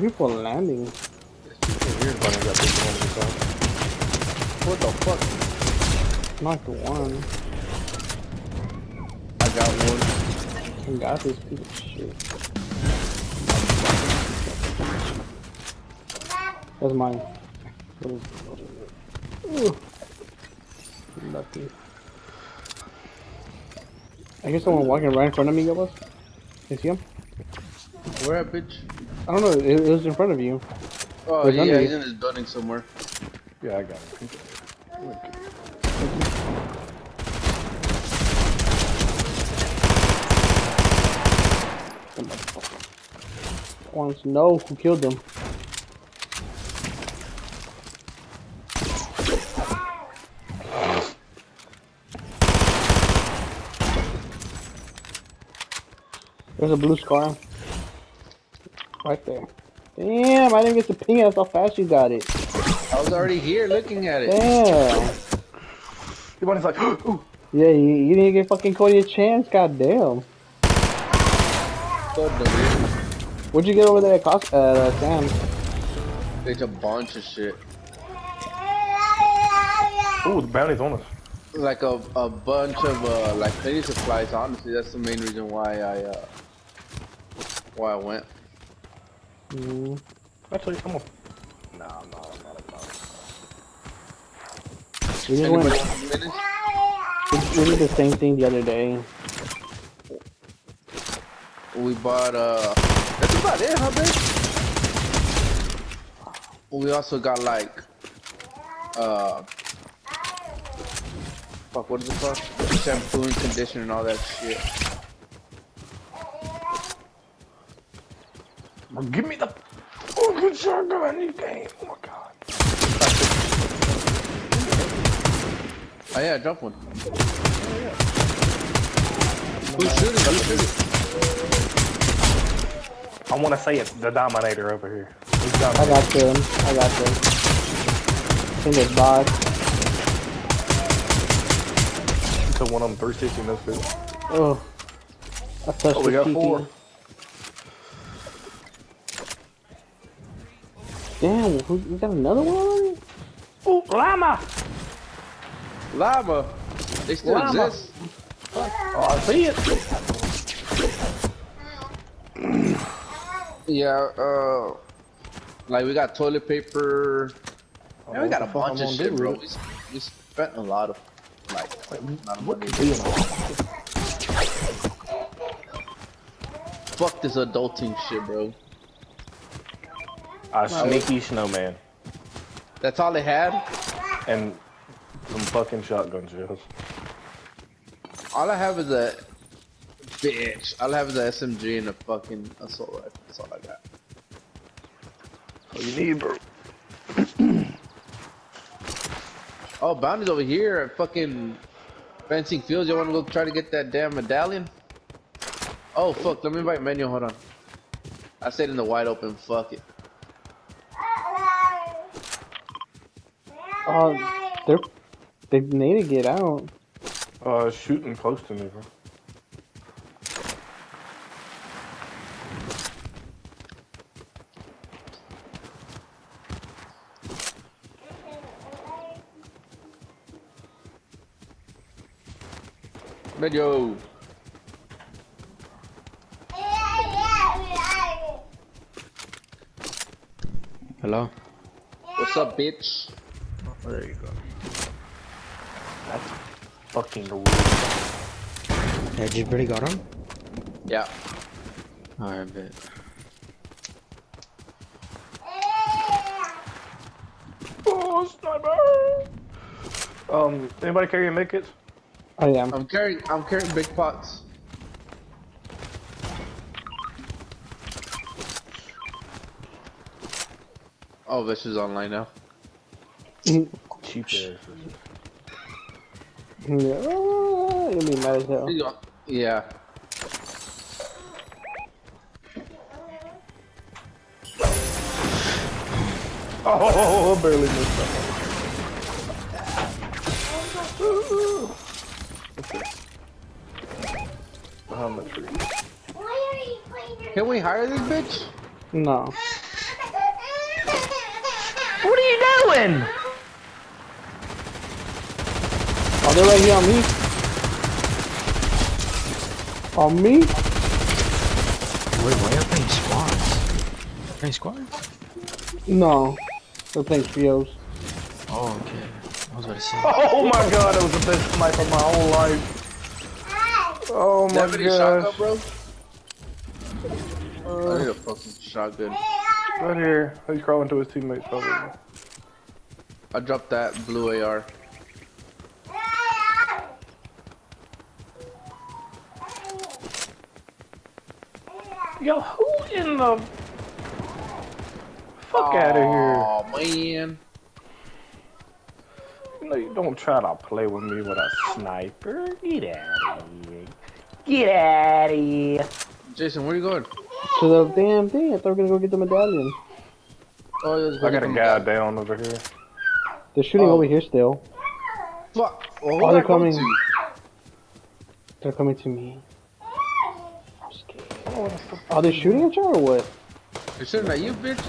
People landing. That got big one the. What the fuck? Knocked one. I got one. I got this piece of shit. That's mine. What is it? Ooh. Lucky. I hear someone walking right in front of me, Gabas. You see him? Where bitch? I don't know, it, it was in front of you. Oh, yeah, he's you? in his building somewhere. Yeah, I got it. Wants to know who killed him. There's a blue scar. Right there. Damn, I didn't get to ping it. That's how fast you got it. I was already here looking at it. Damn. The one is like, ooh. Yeah, you, you didn't get fucking Cody a chance. Goddamn. God damn. What'd you get over there at Cos- uh, Sam? It's a bunch of shit. Ooh, the bounty's on us. Like a, a bunch of uh, like cleaning supplies. Honestly, that's the main reason why I uh, why I went. Mm. Actually, I'm gonna. Nah, I'm not. I'm not. I'm not. We just Anybody went. have minutes? We, we did the same thing the other day. We bought uh. That's about it, huh, bitch? We also got like uh. Fuck, what is it called? Shampoo and conditioner and all that shit. Bro, give me the fucking shotgun in this game. Oh my god. Oh yeah, drop one. Who's shooting? Who's shooting? I want to say it's the Dominator over here. He's got I got them. I got them. In the box. took one of them 360 in this bitch. Oh. I touched Oh, we got TP. four. Damn, who, we got another one already? Ooh, llama! Lava. They still Llama. exist. Oh, I see it. Yeah. Uh. Like we got toilet paper. Oh, Yeah, we got a what the fuck bunch of shit, bro. We, we spent a lot of like. Not a What money. could be in a Fuck this adulting shit, bro. A sneaky snowman. That's all they had. And some fucking shotgun shells. All I have is a bitch. All I have is a SMG and a fucking assault rifle. That's all I got. What you need, bro? Oh, bounty's over here at fucking fencing fields. You want to go try to get that damn medallion? Oh fuck! Let me invite menu. Hold on. I said in the wide open. Fuck it. Oh, they're, they need to get out. Uh, shooting close to me, bro. Menu. Hello? What's up, bitch? Oh, there you go. That's fucking rude. Yeah, did you pretty got him? Yeah. Alright, bet. Oh, sniper! Um, anybody carry a medkit? I am. I'm carrying. I'm carrying big pots. Oh, this is online now. Cheap ass. Yeah, oh, you'll be mad as hell. Here you go. Yeah. Oh, I barely missed that. Behind the tree. Can we hire this bitch? No. What are you doing? Oh, they're right here on me. On me? Wait, why are you playing squads? Playing squads? No. They're playing trios. Oh, okay. I was about to say. Oh my god, that was the best snipe of my whole life. Oh my That many shotgun, gosh. bro? Uh, I need a fucking shotgun. Right here. He's crawling to his teammates probably. I dropped that blue AR. Yo, who in the fuck out of here? Oh man. You know, you don't try to play with me with a sniper. Get out of here. Get out of here. Jason, where are you going? To the damn thing. I thought we were gonna go get the medallion. Oh, yeah, I got a guy down over here. They're shooting Oh. over here still. Fuck. Well, Oh, they're coming. to? They're coming to me. Scared. Are they shooting at you or what? They're shooting at you, bitch.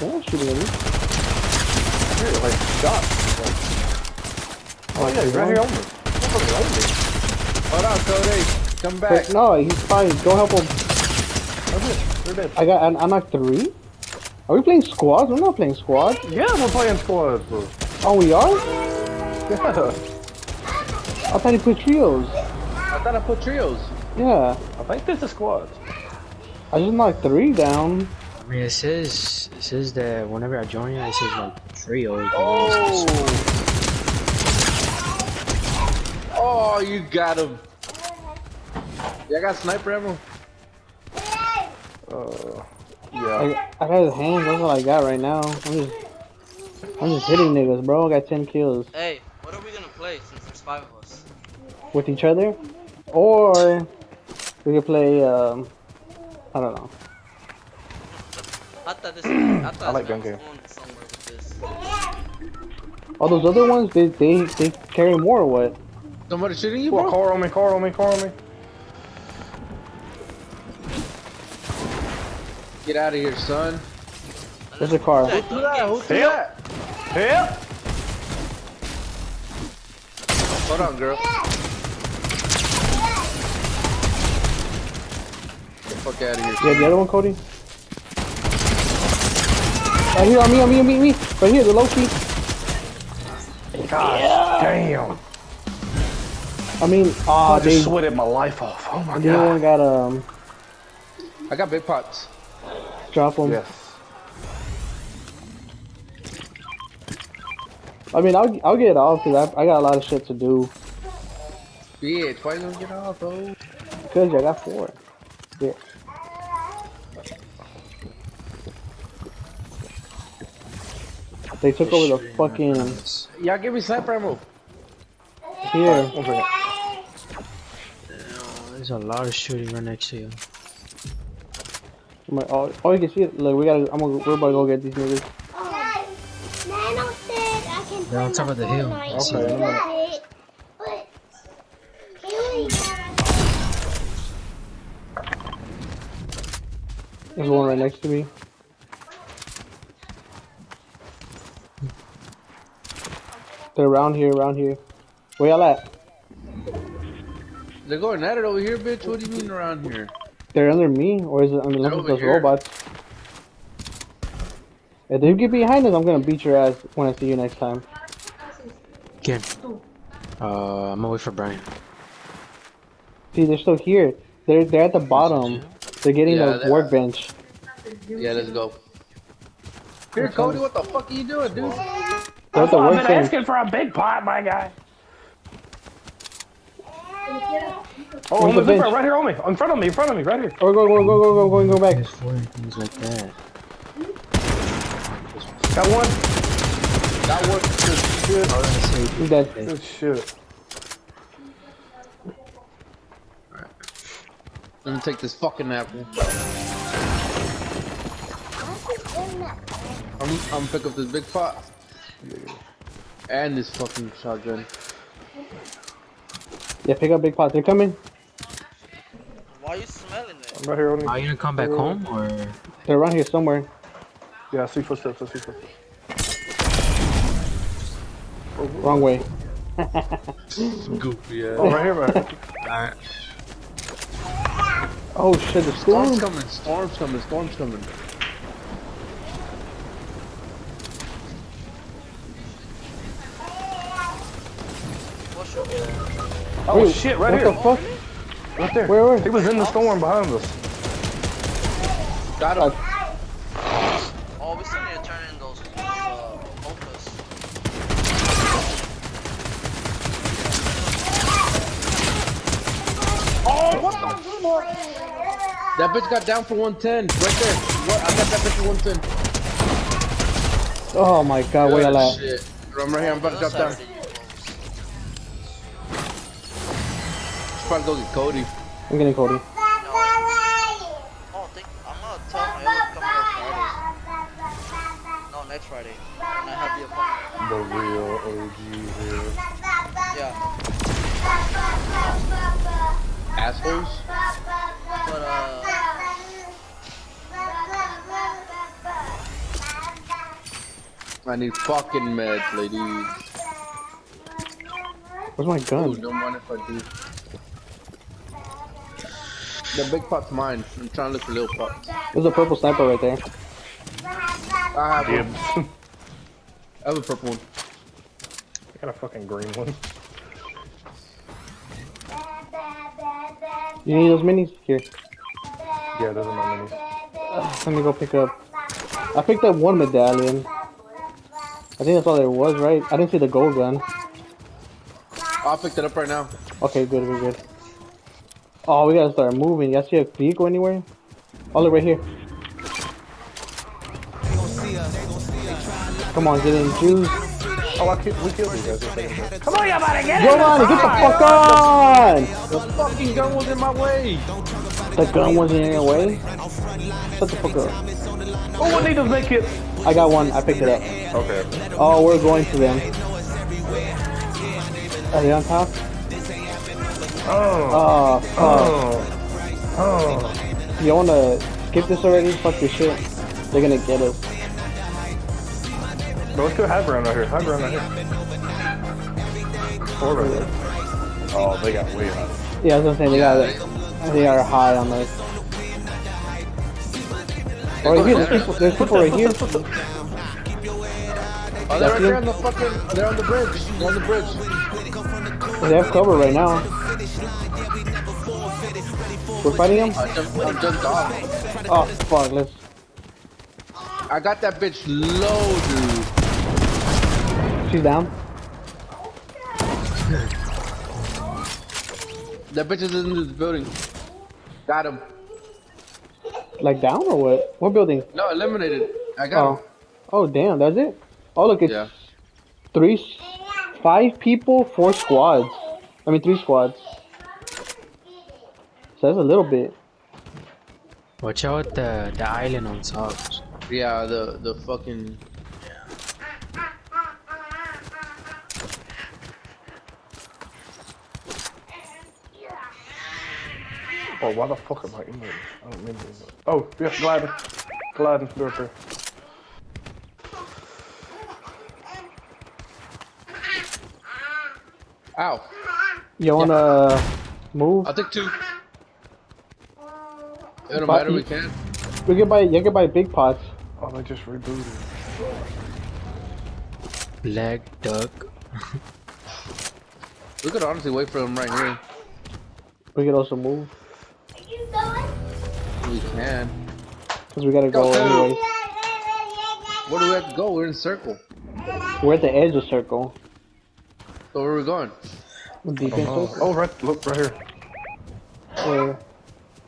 They're not shooting at me. Here, like, shot. Oh, yeah, he's right here on me. Motherfucker on me. Hold on, Cody. Come back. But no, he's fine. Go help him. That's it. They're dead. I got. I, I knocked three. Are we playing squads? We're not playing squads. Yeah, we're playing squads, bro. Oh, we are. Yeah. I thought he put trios. I thought I put trios. Yeah, I think this is squads. I just knocked three down. I mean, it says it says that whenever I join, it says like trio. Oh. Oh, you got him. Yeah, I got sniper ammo. Uh, yeah. I, I got his hands. That's all I got right now. I'm just, I'm just hitting niggas, bro. I got ten kills Hey, what are we gonna play since there's five of us? with each other, or we could play. Um, I don't know. I thought this. I thought I like this gun was going somewhere with this. All those other ones, they they they carry more or what? Somebody shooting you, What, bro? car on me, car on me, car on me. Get out of here, son. There's a car. Who gun that? Who sucks. threw that? Help! Hold on, girl. Fuck out of here. Yeah, the other one, Cody. Right here on me, on me, on me, on me. Right here, the low key. God damn. I mean, ah, I they. just sweated my life off. Oh my god. The other one got um, I got big pots. drop them. Yes. I mean, I'll I'll get it off because I I got a lot of shit to do. Bitch, why you gonna get off, bro? Cause I got four. Yeah. They took over the fucking Y'all give me sniper ammo. here. One second. There's a lot of shooting right next to you. I'm like, oh, oh, you can see it. Look, we gotta. I'm gonna. We're about to go get these niggas. Nano said I can They're on top of the hill. Okay, I'm gonna- There's one right next to me. They're around here, around here. Where y'all at? They're going at it over here, bitch. What do you mean around here? They're under me, or is it under They're those those here. robots? If they get behind us, I'm gonna beat your ass when I see you next time. Again. Uh, I'm gonna wait for Brian. See, they're still here. They're they're at the bottom. They're getting Yeah, the they- workbench. Yeah, let's go. Here, Cody, what the fuck are you doing, dude? They're at the I've been workbench. asking for a big pot, my guy. Oh, Where's on the the zipper, bench? right here on me. In front of me, in front of me, right here. Oh, go, go, go, go, go, go, and go back. There's four things like that. Got one. That one. Good I was gonna say, He's dead. Good shit. Let me take this fucking apple. I'm, I'm pick up this big pot. And this fucking shotgun. Yeah, pick up big pot. They're coming. Why are you smelling it? I'm right here on me. are you gonna come back home or? They're around here somewhere. Yeah, I see footsteps, I see footsteps. Wrong way. Goofy ass. Oh, right here, right. Alright. Oh shit, the Storm's storm. coming. Storm's coming. Storm's coming. What's your goal? Oh Wait, shit, right what here. the fuck? Right there. Where, where? He was in the storm behind us. Got him. Oh, we still need to turn in those uh, Opus. That bitch got down for 110. Right there. What? I got that bitch for 110. Oh my god, where y'all at? shit. I'm right here. I'm about to drop down. Probably go get Cody. I'm getting Cody. Think, I'm gonna tell my other to come here Friday. No, next Friday. When I have the appointment. The real OG here. Yeah. Assholes. But, uh, I need fucking meds, ladies. Where's my Ooh, gun? don't mind if I do. The big pot's mine. I'm trying to look for little pots. There's a purple sniper right there. I have one. I have a purple one. I got a fucking green one. You need those minis? Here. Yeah, those are my minis. Let me go pick up. I picked up one medallion. I think that's all there was, right? I didn't see the gold gun. I'll pick that up right now. Okay, good, good, good. Oh, we gotta start moving. Y'all see a vehicle anywhere? Oh, look right here. Come on, get in, Jews. Oh, I killed, we killed these guys. just a second ago. Come on, y'all about to get Go on, get the fuck on! The fucking gun was in my way. The gun wasn't in your way? Shut the fuck up. Oh, what need those make kits? I got one, I picked it up. Okay. Oh, we're going to them. Are they on top? Oh. Oh, fuck. Oh. Oh. You wanna skip this already? Fuck this shit. They're gonna get us. No, let's go high ground right here. High ground right here. Four right there. Oh, they got way high. Yeah, I was gonna say they got it. They are high on us. Oh, right here, there's people, there's people right here. Oh, they're right there on the fucking. They're on the bridge. They're on the bridge. They have cover right now. We're fighting him? I jumped, I jumped off. Oh, fuck, let's... I got that bitch low, dude. She's down. That bitch is in this building. Got him. Like down or what? What building? No, eliminated. I got Oh. him. Oh, damn, that's it? Oh, look, it's Yeah. three, five people, four squads. I mean, three squads. So that's a little bit. Watch out the the island on top. Yeah, the the fucking. Oh, why the fuck am I in there? I don't remember. Oh, yeah, gliding. Gliding. They're there. Ow. You wanna move? I'll take two. It don't matter. We can. We can buy, you can buy big pots. Oh, they just rebooted. Black duck. We could honestly wait for him right here. We could also move. Are you going? We can. Because we gotta go Go, go. anyway. Where do we have to go? We're in circle. We're at the edge of circle. So where are we going? Deep Oh, oh, oh, right. Look, right here. Where?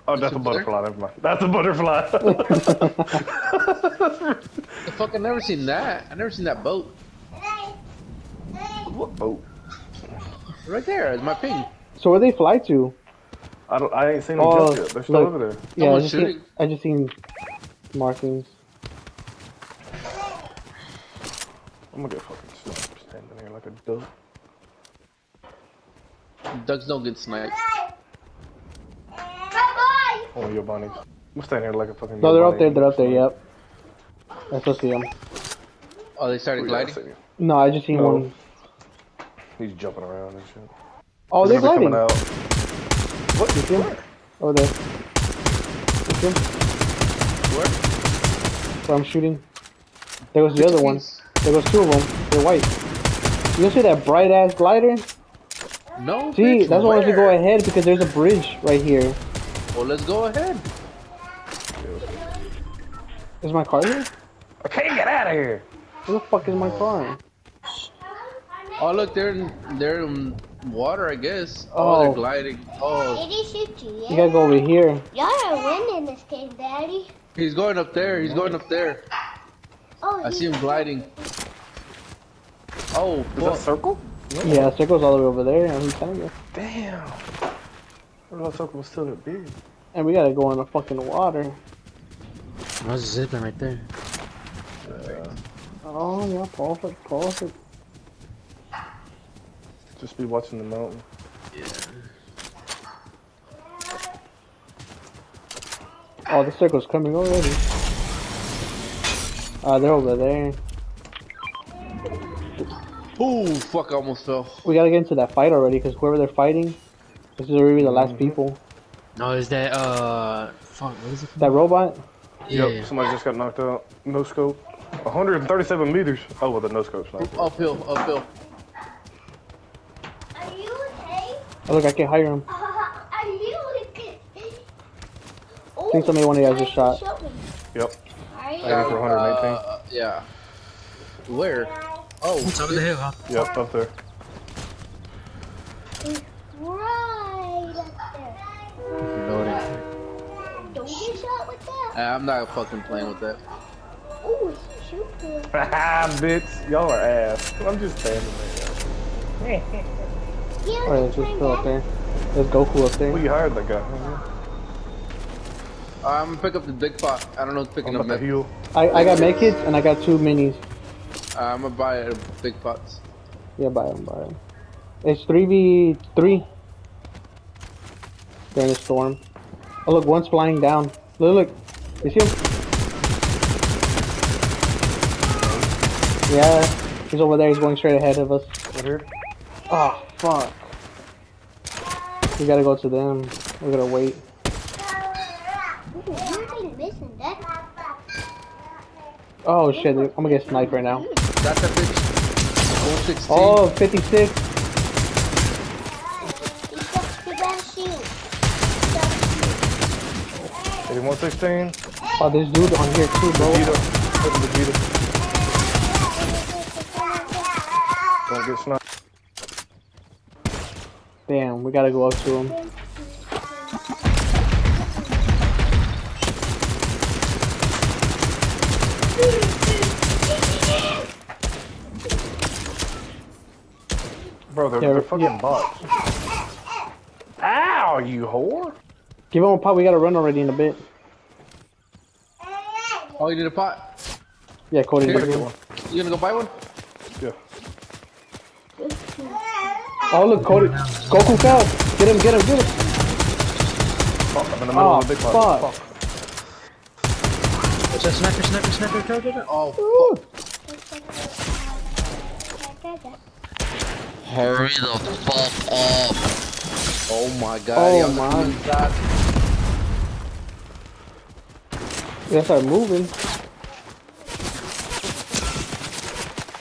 Oh, that's a butterfly. Never mind. That's a butterfly. The fuck, I never seen that. I never seen that boat. what boat? Right there is my ping. So where they fly to? I don't. I ain't seen them Oh, jump yet. They're still look. over there. Yeah, I just, seen, shooting. I just seen markings. I'm gonna get fucking sniped standing here like a duck. Ducks don't get sniped. Oh, your bunnies. I'm standing here like a fucking. No, they're bunny. up there. They're up there. Yep. I still see them. Oh, they Oh, started yeah, I gliding? see you. No, I just seen No. one He's jumping around and shit. Oh, He's they're gonna gliding. coming out. What? You see him? Oh, there. You see him? Where? Where I'm shooting. There goes the other one. There goes two of them. They're white. You see that bright ass glider? No. See, bitch, that's why I have to go ahead because there's a bridge right here. Well, let's go ahead. Is my car here? I can't get out of here. Where the fuck is my car? Oh, look, they're in, they're in water, I guess. Oh, Oh. they're gliding. Oh, Did he shoot you? You gotta go over here. Y'all are winning this game, Daddy. he's going up there. He's going up there. Oh, I see him gliding. Oh, Is that fuck. circle? Yeah, circle's all the way over there. I'm telling you. Damn. I thought circle was still that big. And we gotta go in the fucking water. There's a zipline right there. Oh yeah, perfect, perfect. Just be watching the mountain. Yeah. Oh, the circle's coming already. Uh, they're over there. Ooh, fuck, I almost fell. We gotta get into that fight already, because whoever they're fighting, this is already the Mm-hmm. last people. No, is that uh fuck, what is it? That robot? Yeah. Yep, somebody just got knocked out. No scope. 137 meters. Oh, well, the no scope's not. Uphill, uphill. Are you okay? Oh look, I can't hire him. Are you okay? Oh, think somebody one of you guys just shot. Yep. Are you for 118. Uh, yeah. Where? Oh, Top of the hill, huh? Yep, up there. With. I'm not fucking playing with that. Oh, shoot him. Haha, bitch. Y'all are ass. I'm just standing there. Yeah, Alright, let's just go up there. There's Goku up Well, there. you hired that guy. I'm gonna pick up the big pot. I don't know who's picking I'm up about to I, I got medkits and I got two minis. Uh, I'm gonna buy a big pots. Yeah, buy them, buy them. It's 3v3. During the storm. Oh look, one's flying down. Look, look. You see him? Yeah, he's over there. He's going straight ahead of us. Right here. Oh, ah, fuck. We gotta go to them. We gotta wait. Ooh, you ain't missing that. Oh shit, dude. I'm gonna get sniped right now. That's a bitch. Oh, 56. He got the best shield. 8116. Oh, there's dude on here too, bro. Vegeta. Put Vegeta. Don't get sniped. Damn, we gotta go up to him. Bro, they're, Yeah, they're fucking yeah. bots. Ow, you whore. Give him a pop. We gotta run already in a bit. Oh, you need a pot? Yeah, Cody. Here. give him. You gonna go buy one? Yeah. Oh look, Cody. Goku fell. Get him, get him, get him. Fuck, I'm in the middle Oh, of the big pot. Oh, fuck. What's that sniper, sniper, sniper, go, go, go. Oh, Ooh. Hurry the fuck up. oh my god. Oh y'all my. doing that. We gotta start moving.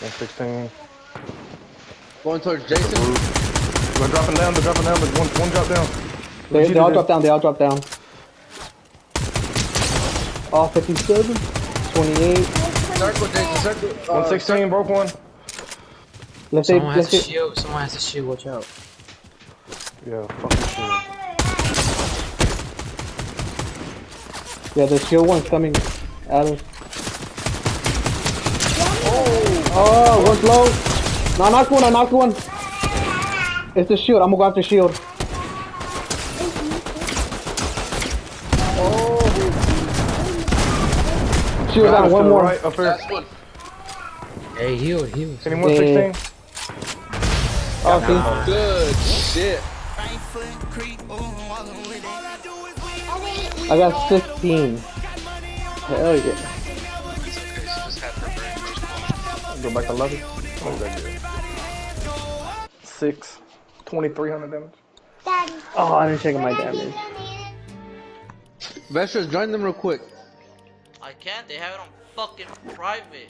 116. Going towards Jason. They're dropping down, they're dropping down. There's one, one drop down. They, they all drop down. They all drop down. Oh, 57. 28. Circle, Jason, circle. Uh, 116, broke one. Let's say, Someone let's has a say, shield, someone has a shield, watch out. Yeah, fucking shit. Yeah, the shield one's coming at us. Oh, oh one's low. No, I knocked one. I knocked one. It's the shield. I'm gonna go after shield. Oh, shield down. Still One more. Right, up there. Last one. Hey, heal, heal. Any 116? Oh, see? Good shit. I got 16. Hell yeah. Just had her brain. Go back to lobby. Oh, that good. six, 2300 damage. Daddy. Oh, I didn't check my damage. Vesters, join them real quick. I can't. They have it on fucking private.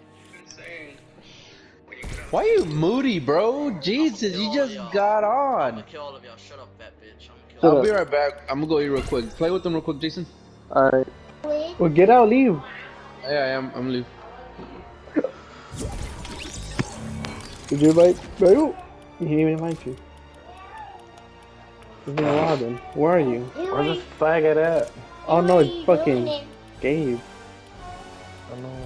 Why are you moody, bro? Jesus, you just got I'm on. gonna kill all of y'all. Shut up, fat bitch. I'm gonna kill Shut I'll up. be right back. I'm gonna go eat real quick. Play with them real quick, Jason. Alright. Well, get out, leave. Yeah, I am. I'm leave. Did you invite? Bro, he didn't even invite you. It's been a while then. Where are you? Where's this faggot at? Oh no, What it's fucking? Gabe. I know.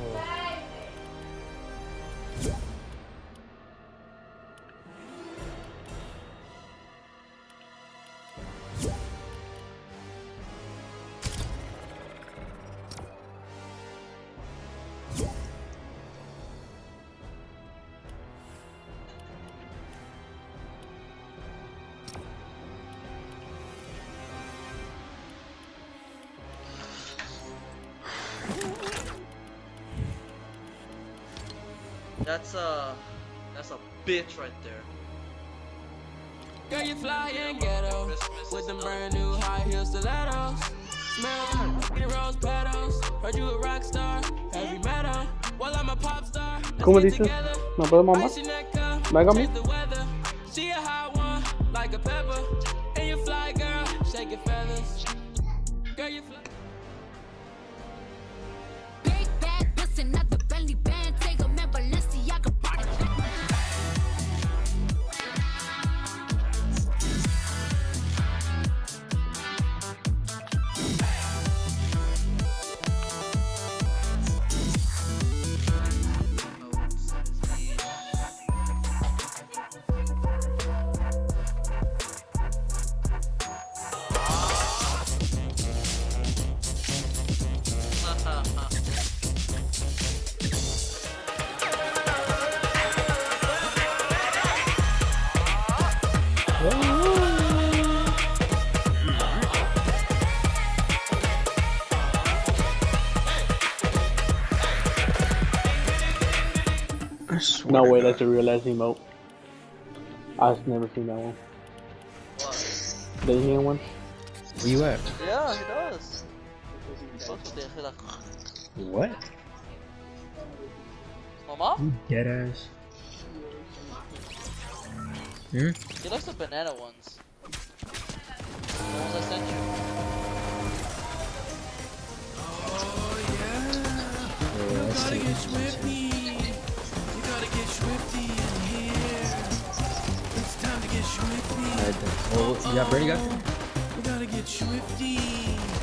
That's a that's a bitch right there. Girl, you fly and ghetto with them brand new high heel stilettos. Smell like rose petals. Heard you a rock star, heavy metal. Well, I'm a pop star. Let's ¿Cómo get dices? together. ¿No puedo mamá? Ice I swear No way, that's a real ass emote. I've never seen that one. What? Did you hear one? Where you at? Yeah, he does. Fuck with it. He's like, What? Mama? You dead ass. Hmm? He likes the banana ones. The ones I sent you. Yeah, that's Gotta it. get swifty. Alright then. Oh, yeah, Brady got? We gotta get swifty.